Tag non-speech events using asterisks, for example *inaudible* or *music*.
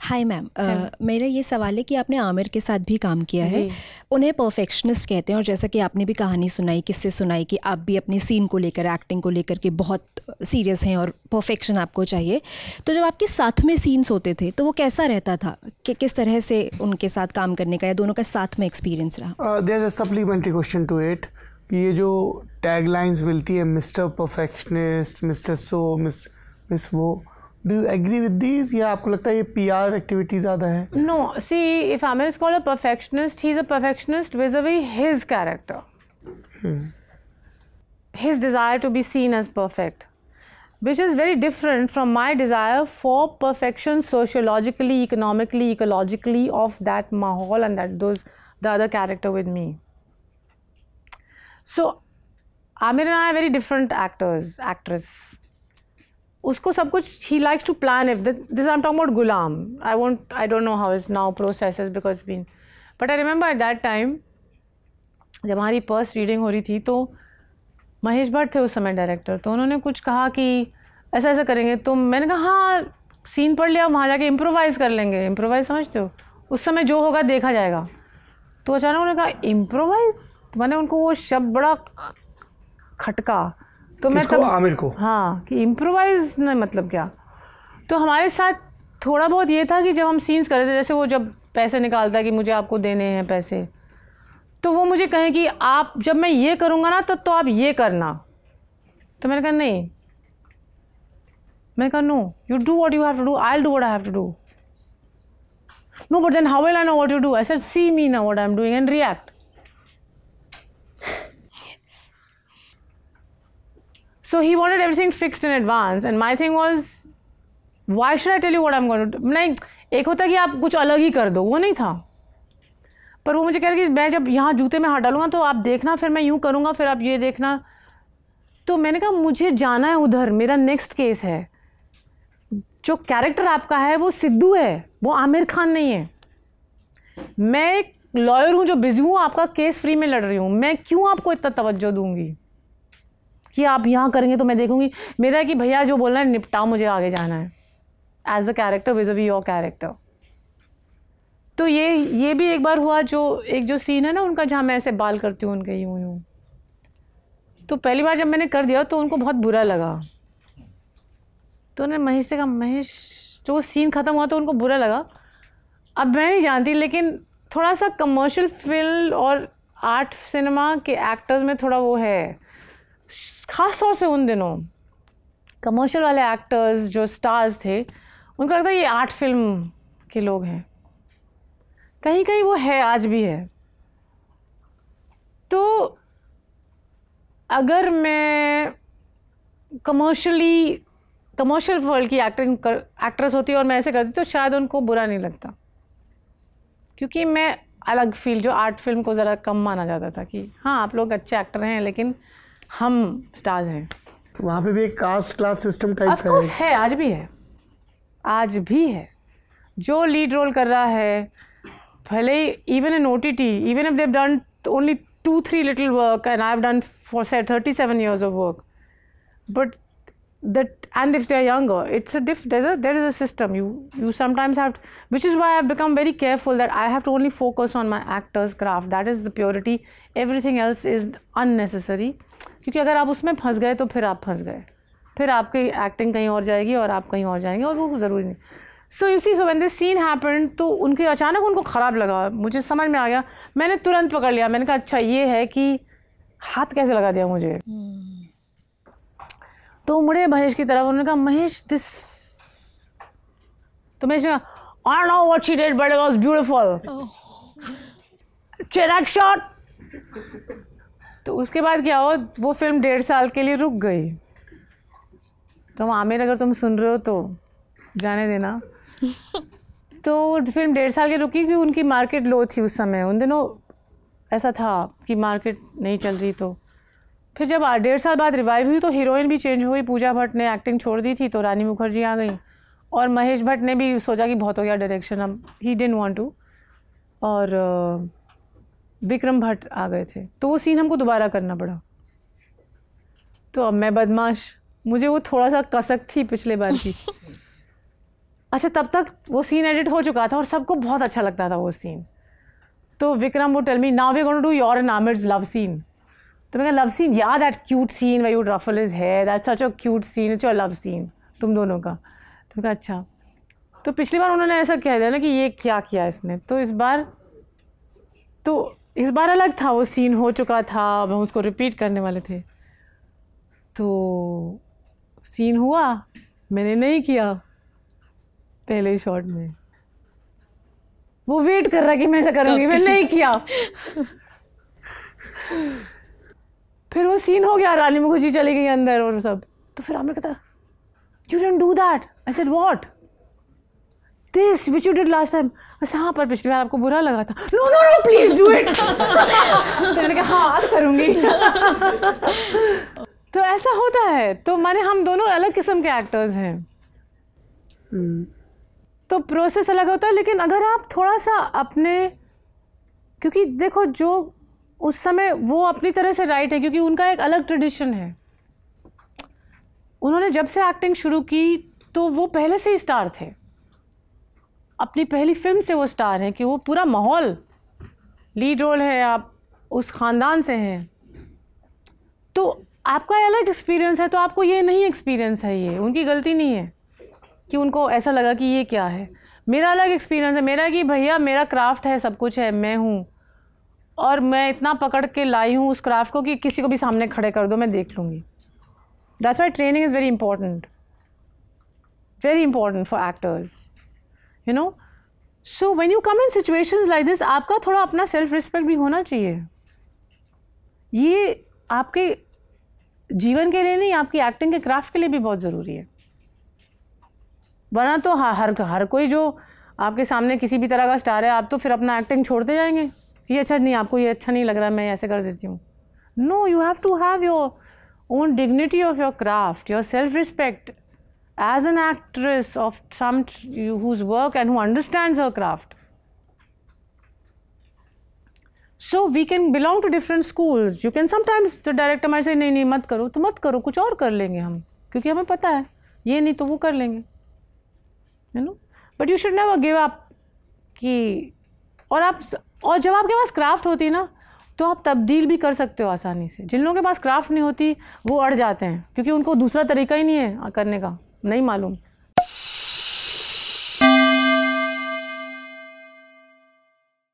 Hi ma'am मेरा ये सवाल है कि आपने आमिर के साथ भी काम किया है। उन्हें परफेक्शनिस्ट कहते हैं और जैसा कि आपने भी कहानी सुनाई किससे सुनाई कि आप भी अपने सीन को लेकर एक्टिंग को लेकर के बहुत सीरियस हैं और परफेक्शन आपको चाहिए। तो जब आपके साथ में सीन्स होते थे तो वो कैसा रहता था? कि किस तरह से उनके साथ काम करने का या दोनों का साथ में एक्सपीरियंस रहा? There a supplementary question to it कि ये जो टैग लाइन्स मिलती है mister perfectionist mister so miss miss वो do you agree with these या आपको लगता है ये PR activity ज़्यादा है no see if Amir is called a perfectionist he's a perfectionist vis-a-vis his character hmm. his desire to be seen as perfect which is very different from my desire for perfection sociologically economically ecologically of that mahal and that those the other character with me so Amir and I are very different actors actress उसको सब कुछ ही likes to plan if this I am talk about Ghulam I want I don't know how is now process because been but I remember at that time जब हमारी first reading हो रही थी तो महेश भट्ट थे उस समय डायरेक्टर तो उन्होंने कुछ कहा कि ऐसा ऐसा करेंगे तो मैंने कहा हाँ सीन पढ़ लिया वहाँ जाके इम्प्रोवाइज़ कर लेंगे. इम्प्रोवाइज़ समझते हो? उस समय जो होगा, देखा जाएगा। तो अचानक उन्होंने कहा इम्प्रोवाइज़ मैंने उनको वो शब्द बड़ा खटका तो मैं तब आमिर को। हाँ कि इम्प्रोवाइज न मतलब क्या? तो हमारे साथ थोड़ा बहुत ये था कि जब हम सीन्स कर रहे थे जैसे वो जब पैसे निकालता है कि मुझे आपको देने हैं पैसे तो वो मुझे कहें कि आप जब मैं ये करूँगा ना तो तो आप ये करना। तो मैंने कहा नहीं। मैं कहा no you do what you have to do I do what I have to do no but then how will I know what you do I said see me ना what I am doing and react So he wanted everything fixed in advance, and my thing was, why should I tell you what I'm going to do? नहीं एक होता कि आप कुछ अलग ही कर दो वो नहीं था। पर वो मुझे कह रहे कि मैं जब यहाँ जूते में हाथ डालूँगा तो आप देखना फिर मैं यूँ करूँगा फिर आप ये देखना। तो मैंने कहा मुझे जाना है उधर मेरा नेक्स्ट केस है। जो कैरेक्टर आपका है वो सिद्धू है वो आमिर खान नहीं है। मैं एक लॉयर हूँ जो बिज़ी हूँ आपका केस फ्री में लड़ रही हूँ। मैं क्यों आपको इतना तवज्जो दूँगी? कि आप यहाँ करेंगे तो मैं देखूँगी। मेरा कि भैया जो बोलना है, निपटाओ मुझे आगे जाना है। As a character vis-a-vis your character तो ये ये भी एक बार हुआ जो, एक जो सीन है ना उनका, जहाँ मैं ऐसे बाल करती हूँ, उनके यूँ यूँ। तो पहली बार जब मैंने कर दिया तो उनको बहुत बुरा लगा। तो उन्होंने महेश से कहा, महेश, जो सीन ख़त्म हुआ तो उनको बुरा लगा। अब मैं नहीं जानती, लेकिन थोड़ा सा कमर्शियल फ़िल्म और आर्ट सिनेमा के एक्टर्स में थोड़ा वो है। ख़ास तौर से उन दिनों कमर्शियल वाले एक्टर्स जो स्टार्स थे, उनको लगता है ये आर्ट फ़िल्म के लोग हैं। कहीं कहीं वो है, आज भी है। तो अगर मैं कमर्शियली कमर्शियल वर्ल्ड की एक्टिंग कर एक्ट्रेस होती और मैं ऐसे करती तो शायद उनको बुरा नहीं लगता। क्योंकि मैं अलग फील जो आर्ट फ़िल्म को ज़रा कम माना जाता था कि हाँ आप लोग अच्छे एक्टर हैं, लेकिन हम स्टार्स हैं। वहाँ पे भी एक कास्ट क्लास सिस्टम का है।, है आज भी है। आज भी है। जो लीड रोल कर रहा है भले ही even in O T T even if they've done only two three little work and I have done for say thirty seven years of work but that and if they young it's a diff there is a system you you sometimes have which is why have become very careful that I have to only focus on my actors craft that is the purity everything else is unnecessary क्योंकि अगर आप उसमें फंस गए तो फिर आप फंस गए। फिर आपकी एक्टिंग कहीं और जाएगी और आप कहीं और जाएँगे और वो ज़रूरी नहीं। So you see so when this scene happen तो उनके अचानक उनको ख़राब लगा। मुझे समझ में आ गया। मैंने तुरंत पकड़ लिया। मैंने कहा अच्छा ये है कि हाथ कैसे लगा दिया मुझे? तो मुड़े महेश की तरफ़ उन्होंने कहा महेश दिस तो महेश ने कहा I know what she did but was beautiful beautiful shot तो उसके बाद क्या हो वो फ़िल्म डेढ़ साल के लिए रुक गई। तो आमिर अगर तुम सुन रहे हो तो जाने देना। *laughs* तो फ़िल्म डेढ़ साल की रुकी क्योंकि उनकी मार्केट लो थी उस समय। उन दिनों ऐसा था कि मार्केट नहीं चल रही तो। फिर जब डेढ़ साल बाद रिवाइव हुई तो हीरोइन भी चेंज हुई। पूजा भट्ट ने एक्टिंग छोड़ दी थी तो रानी मुखर्जी आ गई। और महेश भट्ट ने भी सोचा कि बहुत हो गया डायरेक्शन अब ही डेंट वांट टू और विक्रम भट्ट आ गए थे। तो वो सीन हमको दोबारा करना पड़ा। तो अब मैं बदमाश। मुझे वो थोड़ा सा कसक थी पिछले बार की। *laughs* अच्छा तब तक वो सीन एडिट हो चुका था और सबको बहुत अच्छा लगता था वो सीन तो विक्रम वो tell me now we going to do your and Aamir's love scene तो मैं लव सीन या that cute scene why you ruffle is है that such a cute scene it's your love scene तुम दोनों का। तो कहा अच्छा. तो पिछली बार उन्होंने ऐसा कह दिया ना कि ये क्या किया इसने। तो इस बार तो इस बार अलग था वो सीन हो चुका था अब हम उसको रिपीट करने वाले थे। तो सीन हुआ मैंने नहीं किया पहले शॉट में। वो वेट कर रहा कि मैं ऐसा करूँगी मैं नहीं किया। फिर वो सीन हो गया रानी मुखर्जी चली गई अंदर और सब। तो फिर आमिर कहता you don't do that I said what this which you did last time अच्छा हाँ पर पिछली बार आपको बुरा लगा था। No no no please do it तो मैंने कहा हाँ आज करूँगी। *laughs* तो ऐसा होता है। तो माने हम दोनों अलग किस्म के एक्टर्स हैं। हम्म। तो प्रोसेस अलग होता है लेकिन अगर आप थोड़ा सा अपने क्योंकि देखो जो उस समय वो अपनी तरह से राइट है क्योंकि उनका एक अलग ट्रेडिशन है। उन्होंने जब से एक्टिंग शुरू की तो वो पहले से ही स्टार थे। अपनी पहली फ़िल्म से वो स्टार हैं कि वो पूरा माहौल, लीड रोल है आप, उस ख़ानदान से हैं। तो आपका अलग एक्सपीरियंस है तो आपको ये नहीं एक्सपीरियंस है ये, उनकी गलती नहीं है कि उनको ऐसा लगा कि ये क्या है। मेरा अलग एक्सपीरियंस है, मेरा कि भैया, मेरा क्राफ्ट है, सब कुछ है, मैं हूँ। और मैं इतना पकड़ के लाई हूँ उस क्राफ्ट को कि किसी को भी सामने खड़े कर दो, मैं देख लूँगी। That's why training is very important very important for actors you know so when you come in situation like this आपका थोड़ा अपना सेल्फ रिस्पेक्ट भी होना चाहिए। ये आपके जीवन के लिए नहीं, आपकी एक्टिंग के क्राफ्ट के लिए भी बहुत ज़रूरी है। वरना तो हर हर कोई जो आपके सामने किसी भी तरह का स्टार है, आप तो फिर अपना एक्टिंग छोड़ते जाएँगे। ये अच्छा नहीं, आपको ये अच्छा नहीं लग रहा, मैं ऐसे कर देती हूँ। No you have to have your own dignity of your craft your self respect as an actress of some whose work and who understands her craft. So, we can belong to different schools. You can sometimes, the director might say, नहीं नहीं, मत करो तो मत करो, कुछ और कर लेंगे हम, क्योंकि हमें पता है, ये नहीं तो वो कर लेंगे you know but you should never give up कि, और आप और जब आपके पास क्राफ्ट होती ना तो आप तब्दील भी कर सकते हो आसानी से जिन लोगों के पास क्राफ्ट नहीं होती, वो अड़ जाते हैं, क्योंकि उनको दूसरा तरीका ही नहीं है करने का नहीं मालूम।